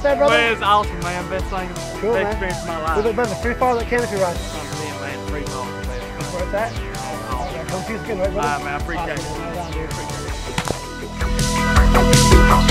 out there, brother? Where's awesome, man. Best thing, Cool, best man. experience of my Was life. it brother? free fall that canopy ride? Unreal, man. Free fall. That's where it's at? Awesome. Come see us again, right, brother? All right, man. I appreciate it. Right. Appreciate it.